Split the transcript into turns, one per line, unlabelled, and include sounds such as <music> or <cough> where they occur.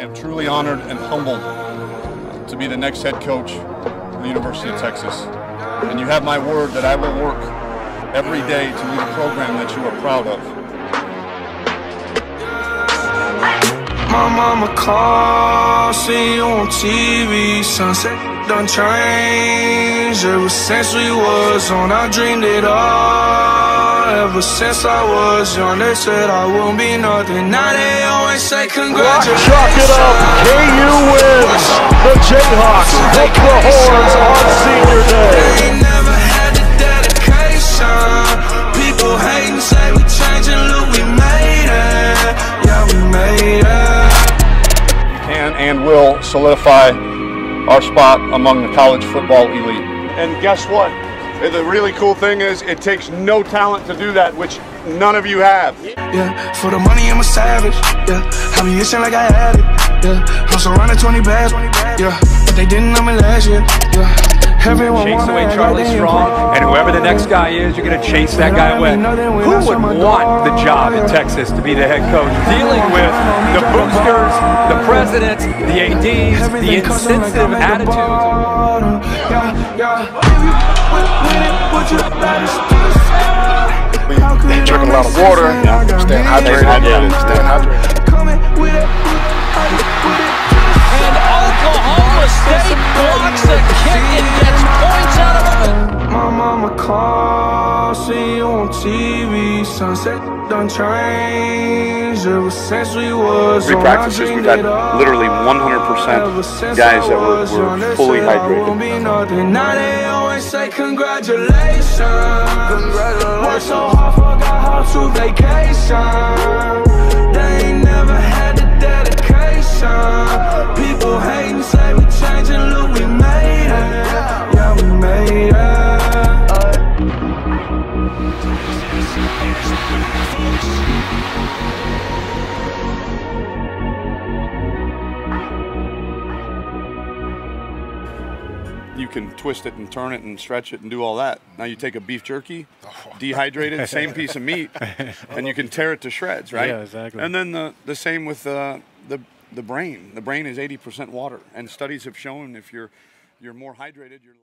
I am truly honored and humbled to be the next head coach of the University of Texas. And you have my word that I will work every day to lead a program that you are proud of.
My mama called, see you on TV, sunset done changed Ever since we was on, I dreamed it all Ever since I was young, they said I won't be nothing Now they always say congratulations.
Chalk it up, KU wins. The Jayhawks hook the horns on senior day.
They ain't never had the dedication. People hating, say we changing, look we made it. Yeah, we made it.
Can and will solidify our spot among the college football elite. And guess what? The really cool thing is it takes no talent to do that, which none of you have.
Yeah, for the money I'm a savage. Yeah, I be itching like I had it. Yeah, I'm surrounded 20 bags. Yeah, but they didn't know me last year. Yeah. Everyone
chase
wanna
away
act
Charlie
like they
Strong, and whoever the next guy is, you're going to chase that guy away. Who would want the job in Texas to be the head coach? Dealing with the boosters, the presidents, the ADs, the
Everything custom like
insensitive
the
attitudes.
A
I
lot of
make
water,
sense when I got
staying
me?
hydrated, staying hydrated.
Coming with it, with it.
And Oklahoma State blocks a kick and gets points out of it.
My mama called, see you on TV, sunset done changed ever since we was
Three
on,
practices, we've had literally 100%
Since
guys that were- were fully hydrated.
Now they always say. Congratulations. Worked so hard, forgot how to vacation. They ain't never had the dedication. People hating, say we changing, look we made it. Yeah, we made it.
You can twist it and turn it and stretch it and do all that. Now you take a beef jerky, dehydrated, <laughs> same piece of meat, and you can tear it to shreds, right?
Yeah, exactly.
And then the, the same with uh, the the brain. The brain is 80% water, and studies have shown if you're you're more hydrated, you're